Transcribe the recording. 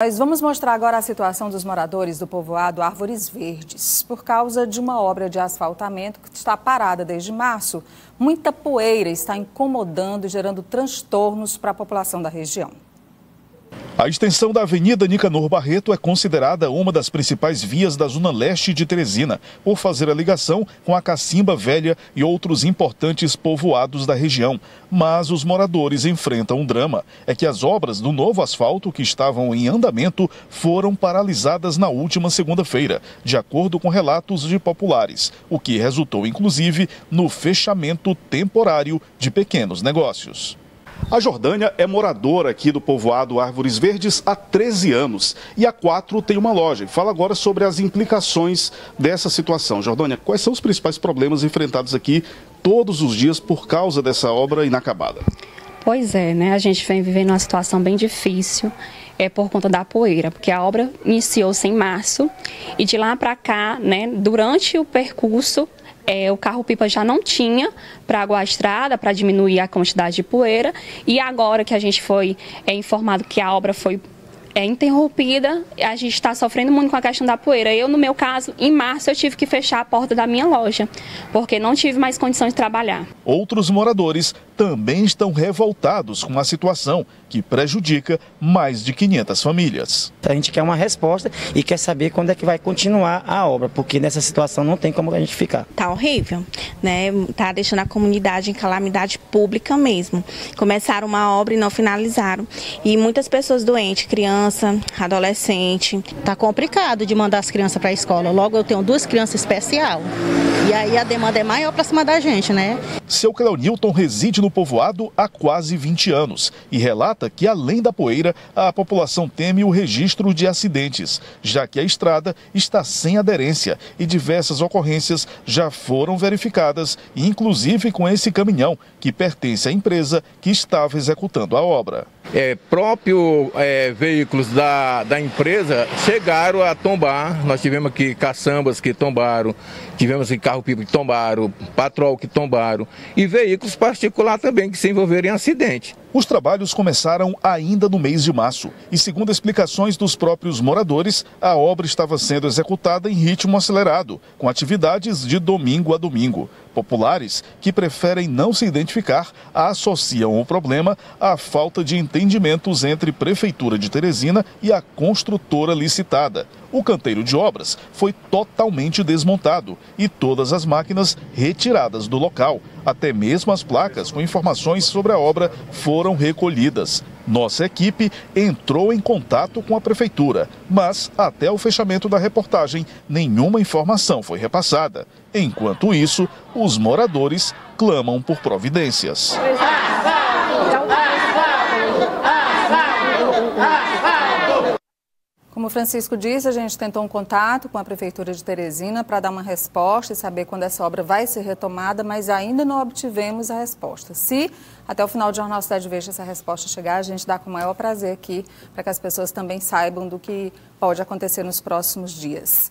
Nós vamos mostrar agora a situação dos moradores do povoado Árvores Verdes. Por causa de uma obra de asfaltamento que está parada desde março, muita poeira está incomodando e gerando transtornos para a população da região. A extensão da Avenida Nicanor Barreto é considerada uma das principais vias da zona leste de Teresina, por fazer a ligação com a Cacimba Velha e outros importantes povoados da região. Mas os moradores enfrentam um drama. É que as obras do novo asfalto que estavam em andamento foram paralisadas na última segunda-feira, de acordo com relatos de populares, o que resultou inclusive no fechamento temporário de pequenos negócios. A Jordânia é moradora aqui do povoado Árvores Verdes há 13 anos e há quatro tem uma loja. Fala agora sobre as implicações dessa situação. Jordânia, quais são os principais problemas enfrentados aqui todos os dias por causa dessa obra inacabada? Pois é, né? A gente vem vivendo uma situação bem difícil é por conta da poeira, porque a obra iniciou-se em março e de lá para cá, né, durante o percurso, é, o carro-pipa já não tinha para aguar a estrada, para diminuir a quantidade de poeira. E agora que a gente foi é, informado que a obra foi é interrompida, a gente está sofrendo muito com a questão da poeira. Eu, no meu caso, em março, eu tive que fechar a porta da minha loja, porque não tive mais condições de trabalhar. Outros moradores também estão revoltados com a situação que prejudica mais de 500 famílias. A gente quer uma resposta e quer saber quando é que vai continuar a obra, porque nessa situação não tem como a gente ficar. Tá horrível, né? Tá deixando a comunidade em calamidade pública mesmo. Começaram uma obra e não finalizaram. E muitas pessoas doentes, criança, adolescente. Tá complicado de mandar as crianças para a escola. Logo eu tenho duas crianças especial. E aí a demanda é maior para cima da gente, né? Seu Cleonilton reside no povoado há quase 20 anos e relata que, além da poeira, a população teme o registro de acidentes, já que a estrada está sem aderência e diversas ocorrências já foram verificadas, inclusive com esse caminhão que pertence à empresa que estava executando a obra. É, é, veículos da, da empresa chegaram a tombar. Nós tivemos aqui caçambas que tombaram, tivemos aqui carro-pipa que tombaram, patrol que tombaram e veículos particulares também que se envolveram em acidente. Os trabalhos começaram ainda no mês de março e, segundo explicações dos próprios moradores, a obra estava sendo executada em ritmo acelerado, com atividades de domingo a domingo. Populares que preferem não se identificar associam o problema à falta de entendimentos entre Prefeitura de Teresina e a construtora licitada. O canteiro de obras foi totalmente desmontado e todas as máquinas retiradas do local. Até mesmo as placas com informações sobre a obra foram recolhidas. Nossa equipe entrou em contato com a prefeitura, mas até o fechamento da reportagem, nenhuma informação foi repassada. Enquanto isso, os moradores clamam por providências. Como o Francisco disse, a gente tentou um contato com a Prefeitura de Teresina para dar uma resposta e saber quando essa obra vai ser retomada, mas ainda não obtivemos a resposta. Se até o final do Jornal Cidade Verde essa resposta chegar, a gente dá com o maior prazer aqui para que as pessoas também saibam do que pode acontecer nos próximos dias.